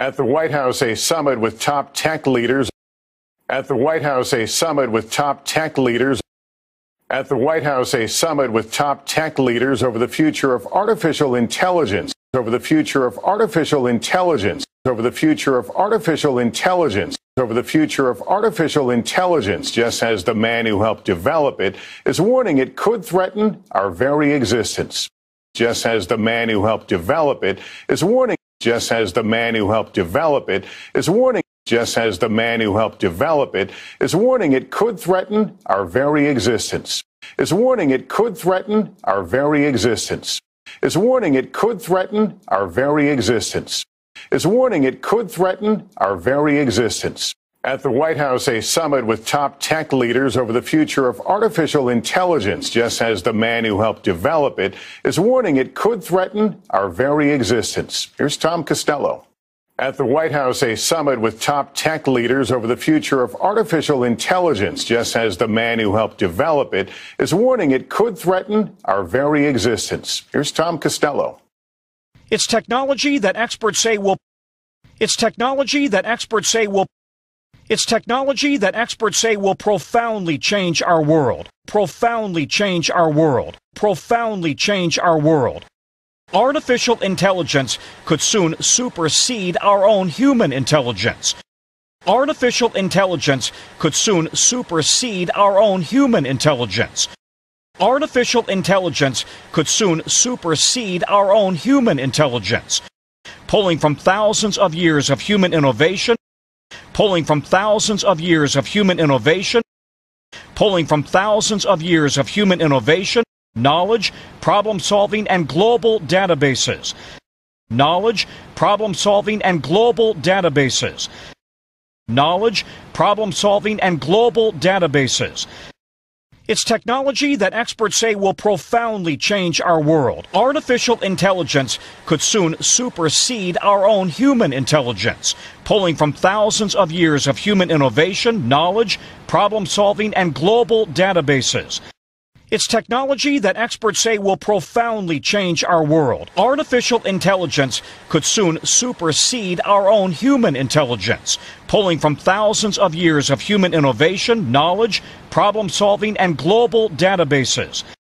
At the White House, a summit with top tech leaders. At the White House, a summit with top tech leaders. At the White House, a summit with top tech leaders over the future of artificial intelligence. Over the future of artificial intelligence. Over the future of artificial intelligence. Over the future of artificial intelligence, just as the man who helped develop it is warning it could threaten our very existence. Just as the man who helped develop it is warning just as the man who helped develop it is warning, just as the man who helped develop it is warning it could threaten our very existence, is warning it could threaten our very existence, is warning it could threaten our very existence, is warning it could threaten our very existence. At the White House, a summit with top tech leaders over the future of artificial intelligence, just as the man who helped develop it is warning it could threaten our very existence. Here's Tom Costello. At the White House, a summit with top tech leaders over the future of artificial intelligence, just as the man who helped develop it is warning it could threaten our very existence. Here's Tom Costello. It's technology that experts say will it's technology that experts say will it's technology that experts say will profoundly change our world. Profoundly change our world. Profoundly change our world. Artificial intelligence could soon supersede our own human intelligence. Artificial intelligence could soon supersede our own human intelligence. Artificial intelligence could soon supersede our own human intelligence. Pulling from thousands of years of human innovation, pulling from thousands of years of human innovation, pulling from thousands of years of human innovation, knowledge, problem solving, and global databases. Knowledge, problem solving, and global databases. Knowledge, problem solving, and global databases. It's technology that experts say will profoundly change our world. Artificial intelligence could soon supersede our own human intelligence, pulling from thousands of years of human innovation, knowledge, problem solving, and global databases. It's technology that experts say will profoundly change our world. Artificial intelligence could soon supersede our own human intelligence, pulling from thousands of years of human innovation, knowledge, problem solving, and global databases.